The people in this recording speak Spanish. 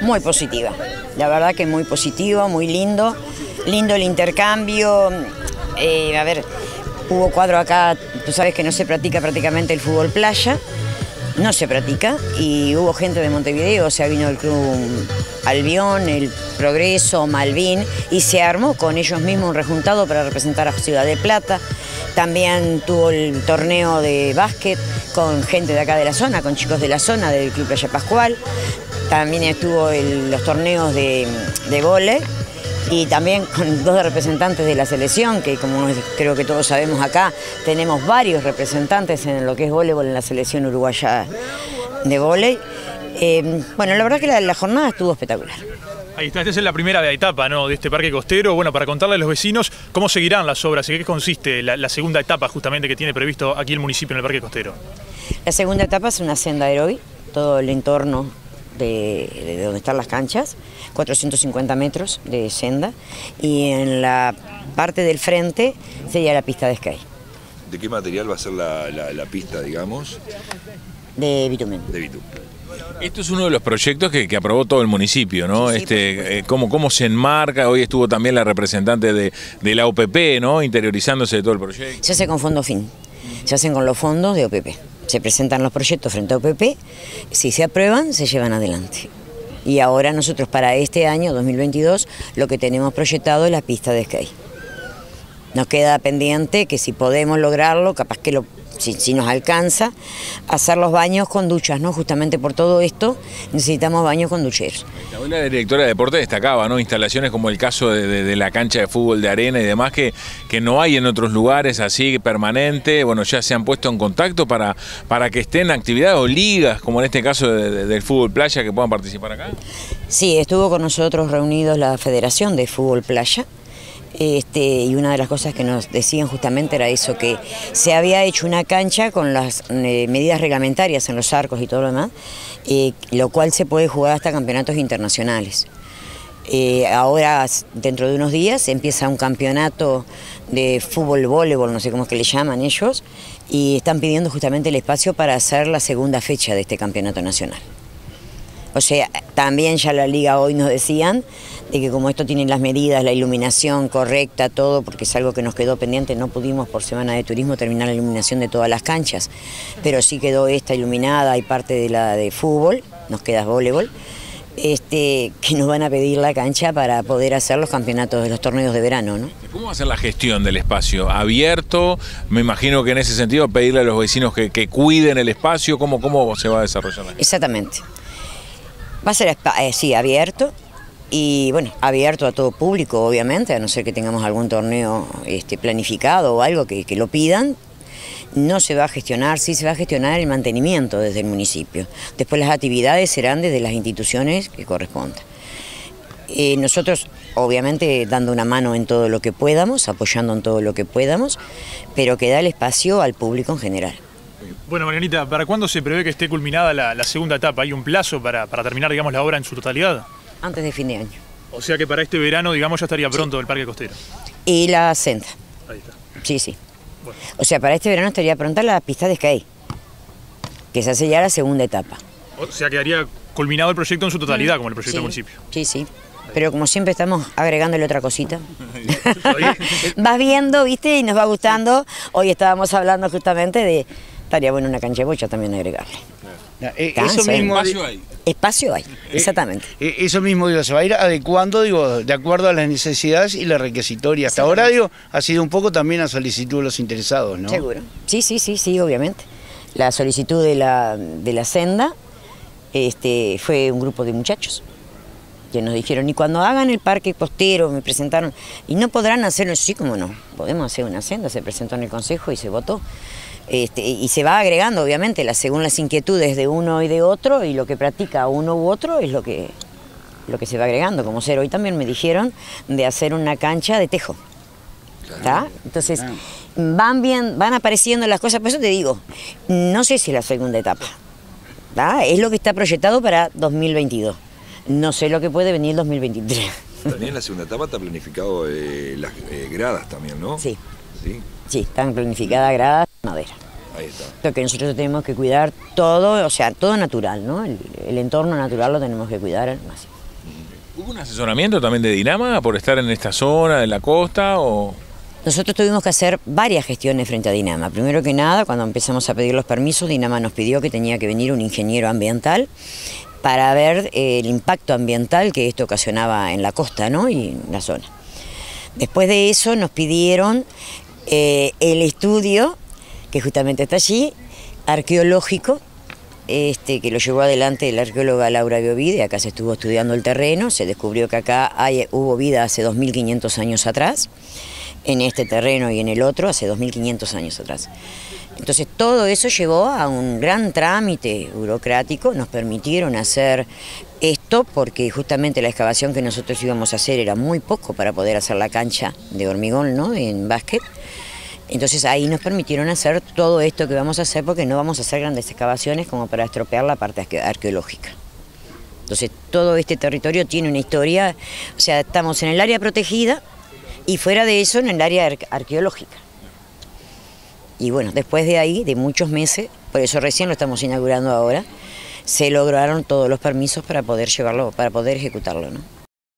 Muy positiva, la verdad que muy positiva, muy lindo, lindo el intercambio. Eh, a ver, hubo cuadro acá, tú sabes que no se practica prácticamente el fútbol playa, no se practica y hubo gente de Montevideo, o sea, vino el club Albión, el Progreso, Malvin y se armó con ellos mismos un rejuntado para representar a Ciudad de Plata. También tuvo el torneo de básquet con gente de acá de la zona, con chicos de la zona del Club Playa Pascual. También estuvo los torneos de, de vole y también con dos representantes de la selección, que como creo que todos sabemos acá, tenemos varios representantes en lo que es voleibol en la selección uruguaya de voleibol. Eh, bueno, la verdad que la, jornada estuvo espectacular. Ahí está, esta es la primera etapa ¿no? de este parque costero. Bueno, para contarle a los vecinos cómo seguirán las obras y qué consiste la, segunda etapa justamente que tiene previsto aquí el municipio en el parque costero. La segunda etapa es una senda aeróbica, todo el entorno de, donde están las canchas, 450 metros de senda, y en la parte del frente sería la pista de sky. ¿De qué material va a ser la, pista, digamos? De bitumen. De bitumen. Esto es uno de los proyectos que, aprobó todo el municipio, ¿no? este, eh, cómo, cómo se enmarca, hoy estuvo también la representante de, de, la OPP, ¿no? Interiorizándose de todo el proyecto. Se hace con fondo fin, se hacen con los fondos de OPP se presentan los proyectos frente a OPP, si se aprueban, se llevan adelante. Y ahora nosotros para este año, 2022, lo que tenemos proyectado es la pista de skate. Nos queda pendiente que si podemos lograrlo, capaz que lo si, nos alcanza, hacer los baños con duchas, ¿no? Justamente por todo esto necesitamos baños con ducheros. La directora de deporte destacaba, ¿no? Instalaciones como el caso de, la cancha de fútbol de arena y demás que, que no hay en otros lugares así permanente. Bueno, ya se han puesto en contacto para, para que estén actividades o ligas, como en este caso del fútbol playa, que puedan participar acá. Sí, estuvo con nosotros reunidos la Federación de Fútbol Playa este, y una de las cosas que nos decían justamente era eso, que se había hecho una cancha con las eh, medidas reglamentarias en los arcos y todo lo demás, eh, lo cual se puede jugar hasta campeonatos internacionales. Eh, ahora, dentro de unos días, empieza un campeonato de fútbol, voleibol, no sé cómo es que le llaman ellos, y están pidiendo justamente el espacio para hacer la segunda fecha de este campeonato nacional. O sea, también ya la liga hoy nos decían de que como esto tiene las medidas, la iluminación correcta, todo, porque es algo que nos quedó pendiente, no pudimos por semana de turismo terminar la iluminación de todas las canchas, pero sí quedó esta iluminada y parte de la de fútbol, nos queda voleibol. Este, que nos van a pedir la cancha para poder hacer los campeonatos de los torneos de verano. ¿no? ¿Cómo va a ser la gestión del espacio? ¿Abierto? Me imagino que en ese sentido pedirle a los vecinos que, cuiden el espacio, ¿cómo, ¿cómo se va a desarrollar? Exactamente. Va a ser eh, sí, abierto y bueno, abierto a todo público, obviamente, a no ser que tengamos algún torneo este, planificado o algo que, lo pidan. No se va a gestionar, sí se va a gestionar el mantenimiento desde el municipio. Después las actividades serán desde las instituciones que correspondan. Eh, nosotros, obviamente, dando una mano en todo lo que podamos, apoyando en todo lo que podamos, pero que da el espacio al público en general. Bueno, Marianita, ¿para cuándo se prevé que esté culminada la, segunda etapa? ¿Hay un plazo para, terminar, digamos, la obra en su totalidad? Antes de fin de año. O sea que para este verano, digamos, ya estaría pronto el Parque Costero. Y la senda. Ahí está. Sí, sí. O sea, para este verano estaría pronta la pista de skate, que se hace ya la segunda etapa. O sea, quedaría culminado el proyecto en su totalidad, como el proyecto del municipio. Sí, sí. Pero como siempre estamos agregándole otra cosita. Vas viendo, viste, y nos va gustando. Hoy estábamos hablando justamente de estaría bueno una cancha de bocha también agregarle. Eh, eso mismo espacio hay. Espacio hay, eh, exactamente. Eh, eso mismo digo, se va a ir adecuando, digo, de acuerdo a las necesidades y la requisitoria. Hasta ahora digo, ha sido un poco también a solicitud de los interesados, ¿no? Seguro. Sí, sí, sí, sí, obviamente. La solicitud de la, de la senda este, fue un grupo de muchachos que nos dijeron, y cuando hagan el parque costero, me presentaron, y no podrán hacerlo, sí, como no, podemos hacer una senda, se presentó en el consejo y se votó. Este, y se va agregando, obviamente, según las inquietudes de uno y de otro, y lo que practica uno u otro es lo que, lo que se va agregando. Como ser, hoy también me dijeron de hacer una cancha de tejo. Entonces, van bien, van apareciendo las cosas, por eso te digo, no sé si es la segunda etapa. Es lo que está proyectado para 2022. No sé lo que puede venir 2023. También en la segunda etapa está planificado eh, las eh, gradas también, ¿no? Sí. Sí. Sí, están planificadas gradas madera. Ahí está. Lo que nosotros tenemos que cuidar todo, o sea, todo natural, ¿no? El, el entorno natural lo tenemos que cuidar al máximo. ¿Hubo un asesoramiento también de Dinama por estar en esta zona de la costa o...? Nosotros tuvimos que hacer varias gestiones frente a Dinama. Primero que nada, cuando empezamos a pedir los permisos, Dinama nos pidió que tenía que venir un ingeniero ambiental para ver eh, el impacto ambiental que esto ocasionaba en la costa ¿no? y en la zona. Después de eso nos pidieron eh, el estudio, que justamente está allí, arqueológico, este, que lo llevó adelante la arqueóloga Laura Biovide, acá se estuvo estudiando el terreno, se descubrió que acá hay, hubo vida hace 2.500 años atrás, en este terreno y en el otro hace 2.500 años atrás. Entonces todo eso llevó a un gran trámite burocrático, nos permitieron hacer esto porque justamente la excavación que nosotros íbamos a hacer era muy poco para poder hacer la cancha de hormigón ¿no? en básquet. Entonces ahí nos permitieron hacer todo esto que vamos a hacer porque no vamos a hacer grandes excavaciones como para estropear la parte arqueológica. Entonces todo este territorio tiene una historia, o sea, estamos en el área protegida y fuera de eso en el área arqueológica. Y bueno, después de ahí, de muchos meses, por eso recién lo estamos inaugurando ahora, se lograron todos los permisos para poder llevarlo, para poder ejecutarlo, ¿no?